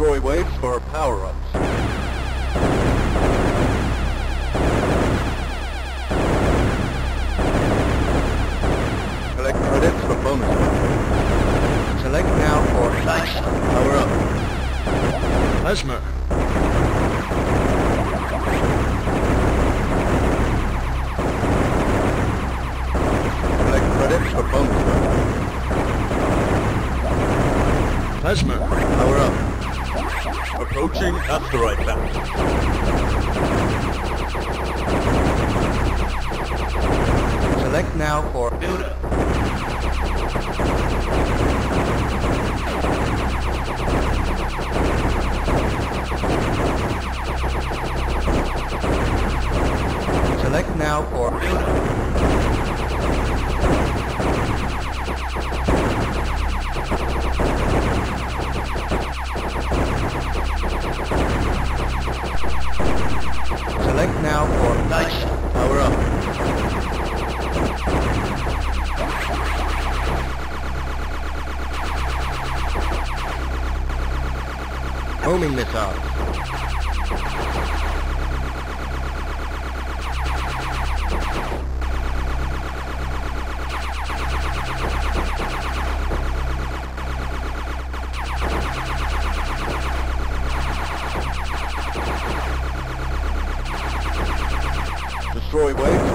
destroy waves for power-ups. Collect credits for bonus points. Select now for Lights. Power up. Mesmer. Collect credits for bonus. Mesmer. Power up. Approaching asteroid belt. Select now for Builder. Select now for Builder. homing missile. Destroy wave.